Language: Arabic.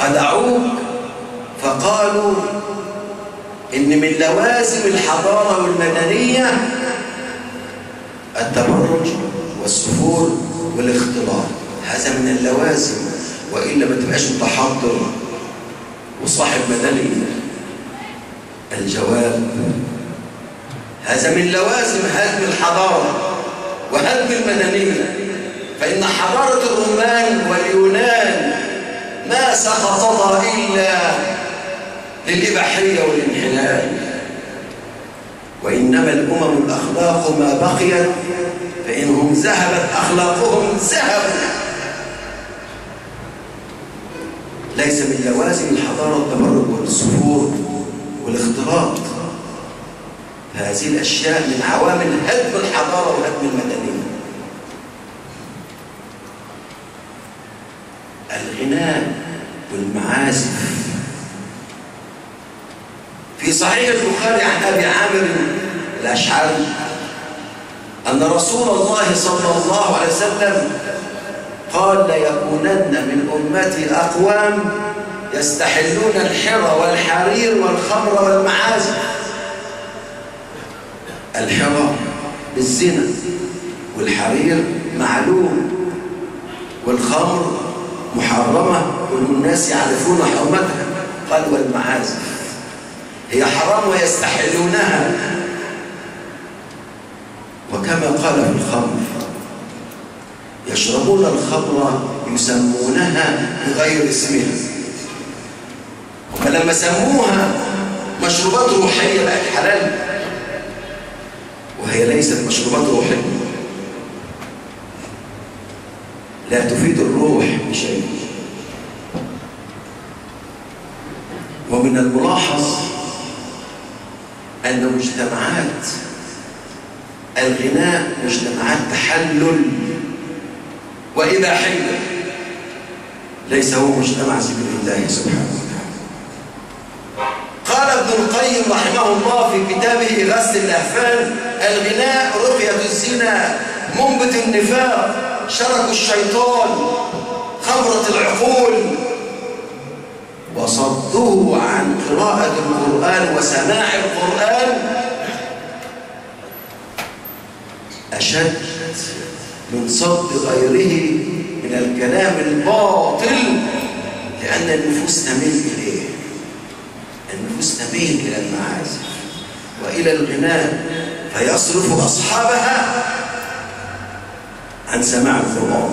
خدعوك. فقالوا إن من لوازم الحضارة والمدنية التبرج والسفور والاختلاط. هذا من اللوازم وإلا ما تبقاش متحضر وصاحب مدني. الجواب هذا من لوازم هدم الحضارة وهدم المدنية. فإن حضارة الرومان ما سقطتها إلا للإباحية والانحلال. وإنما الأمم الأخلاق ما بقيت فإنهم ذهبت أخلاقهم ذهبوا. ليس من لوازم الحضارة التبرج والسفور والاختلاط. هذه الأشياء من عوامل هدم الحضارة وهدم المدنية. الغناء والمعازف. في صحيح البخاري عن أبي عامر الأشعري أن رسول الله صلى الله عليه وسلم قال ليكونن من أمتي أقوام يستحلون الحرى والحرير والخمر والمعازف. الحرى بالزنا والحرير معلوم والخمر محرمة والناس يعرفون حرمتها. قال والمعازف. هي حرام ويستحلونها. وكما قال في الخمر. يشربون الخمر يسمونها بغير اسمها. فلما سموها مشروبات روحية بقت حلال. وهي ليست مشروبات روحية. لا تفيد الروح بشيء. ومن الملاحظ أن مجتمعات الغناء مجتمعات تحلل. وإباحية ليس هو مجتمع ذكر الله سبحانه وتعالى. قال ابن القيم رحمه الله في كتابه غسل الأهفان الغناء رقية الزنا منبت النفاق. شرك الشيطان خمرة العقول. وصده عن قراءة القرآن وسماع القرآن. أشد من صد غيره من الكلام الباطل لأن النفوس تميل إليه. النفوس تميل إلى المعازف وإلى الغناء فيصرف أصحابها عن سماع القرآن